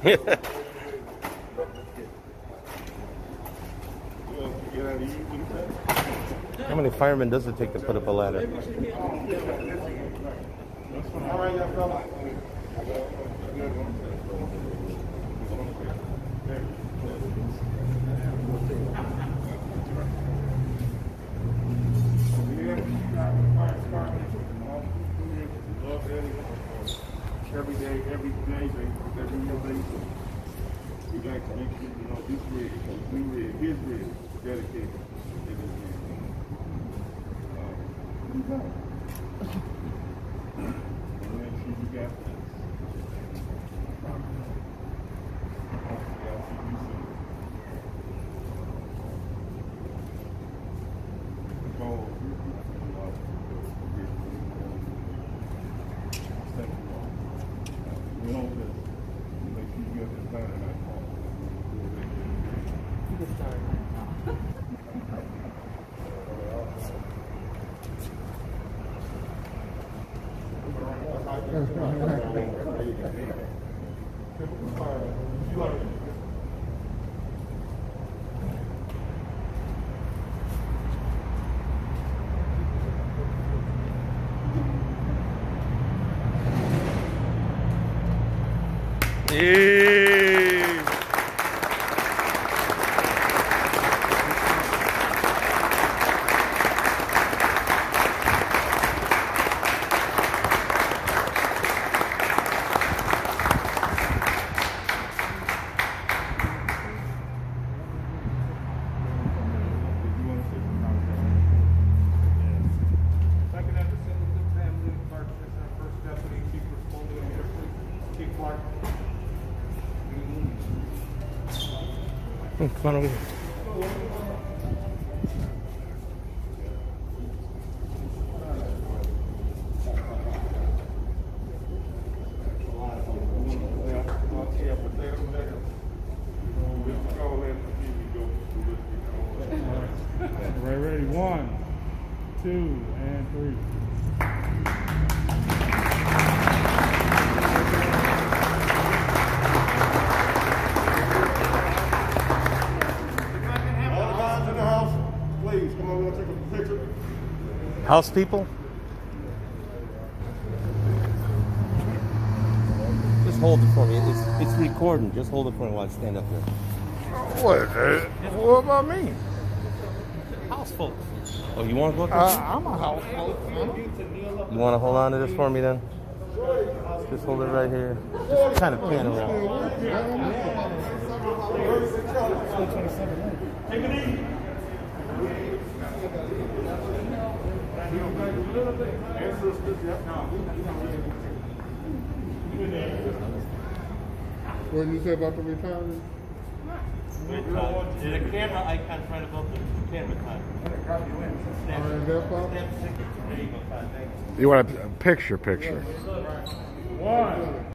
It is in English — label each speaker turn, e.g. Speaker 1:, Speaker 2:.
Speaker 1: How many firemen does it take to put up a ladder?
Speaker 2: All right, young fella. Every every day, baby, every year, baby. We like to make sure, you know, this rig, we rig, his rig, dedicated to this man. Uh, you got make sure you got this. See you sure you that fall.
Speaker 1: Yeah.
Speaker 3: Here.
Speaker 2: We'll let you know.
Speaker 3: Right, ready, one, two, and three.
Speaker 1: House people? Just hold it for me. It's, it's recording. Just hold it for me while I stand up there.
Speaker 4: What? uh, What about me?
Speaker 1: House folks. Oh, you want to go up there?
Speaker 4: Uh, I'm a house folk, man.
Speaker 1: You want to hold on to this for me then? Just hold it right here. Just kind of pan around.
Speaker 4: What did you say about the retirement?
Speaker 1: There's a camera icon right above the camera time.
Speaker 4: Or is that part?
Speaker 1: There you go, Todd. Thank you.
Speaker 4: You want a picture, picture.
Speaker 3: One,